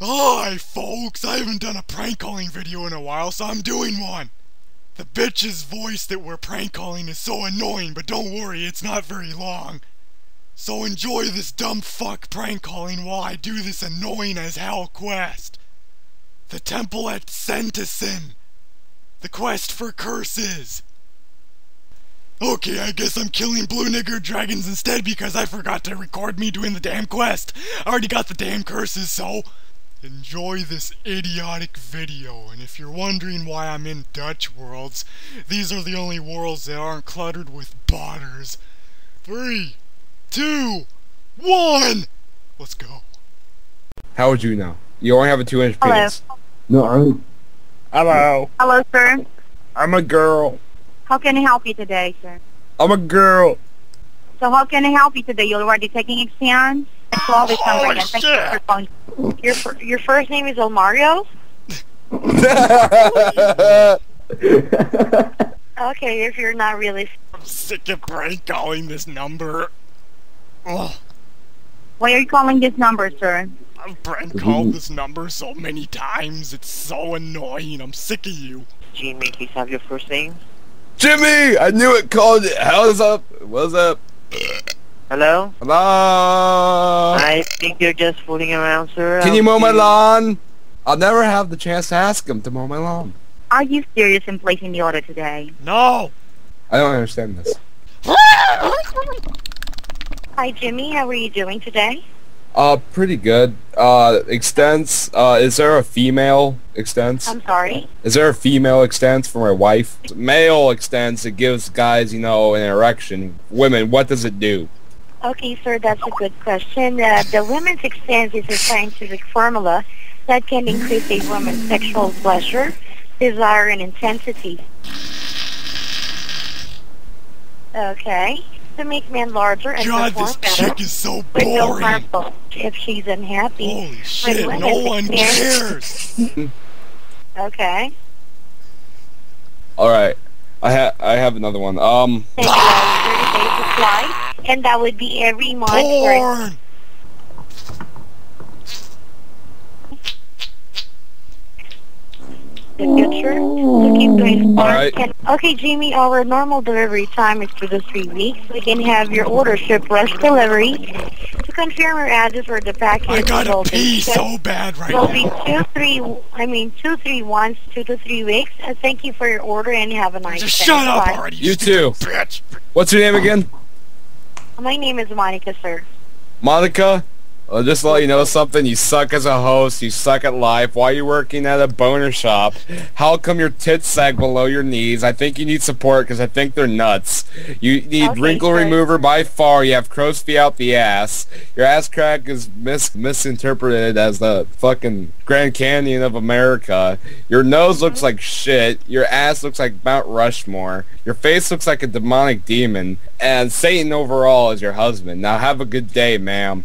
Hi, folks! I haven't done a prank calling video in a while, so I'm doing one! The bitch's voice that we're prank calling is so annoying, but don't worry, it's not very long. So enjoy this dumb fuck prank calling while I do this annoying as hell quest. The Temple at Senntisten. The quest for curses. Okay, I guess I'm killing blue nigger dragons instead because I forgot to record me doing the damn quest. I already got the damn curses, so enjoy this idiotic video. And if you're wondering why I'm in Dutch worlds, these are the only worlds that aren't cluttered with botters. Three, two, one! Let's go. How would you know? You only have a two-inch Hello. penis. No, I'm... Hello. Hello, sir. I'm a girl. How can I help you today, sir? I'm a girl. So how can I help you today? You're already taking exams? And call this number Holy again. Thank you shit. for calling. Your, your first name is Omario? Okay, if you're not really... I'm sick of prank calling this number. Ugh, Why are you calling this number, sir? I've prank called this number so many times. It's so annoying. I'm sick of you. Jimmy, please have your first name. Jimmy! I knew it called it. How's up? What's up? Hello? Hello? I think you're just fooling around, sir. Can I'll you mow my lawn? I'll never have the chance to ask him to mow my lawn. Are you serious in placing the order today? No! I don't understand this. Hi, Jimmy. How are you doing today? Uh, pretty good. Uh, Extenze, uh, is there a female Extenze? I'm sorry. Is there a female Extenze for my wife? Male Extenze, it gives guys, you know, an erection. Women, what does it do? Okay, sir, that's a good question. Uh, the women's Extenze is a scientific formula that can increase a woman's sexual pleasure, desire, and intensity. Okay. To make men larger and God, this better chick is so with no boring. harmful if she's unhappy. Holy shit, women no one experience- cares. Okay. Alright. I ha I have another one. Um, Thank you. That's 30 days supply, and that would be every month for Porn! the future. So keep doing All right. And- Okay, Jamie, our normal delivery time is two to three weeks. We can have your order shipped rush delivery. To confirm your address or the package I gotta will be pee so bad right will be two, three, I mean, two, three, once, two to three weeks. Uh, thank you for your order and have a nice Just day. shut up Bye. already, You stupid too. bitch. what's your name again? My name is Monica, sir. Monica? I'll just to let you know something. You suck as a host. You suck at life. Why are you working at a boner shop? How come your tits sag below your knees? I think you need support because I think they're nuts. You need Okay, wrinkle remover by far. You have crow's feet out the ass. Your ass crack is mis- misinterpreted as the fucking Grand Canyon of America. Your nose looks like shit. Your ass looks like Mount Rushmore. Your face looks like a demonic demon. And Satan overall is your husband. Now have a good day, ma'am.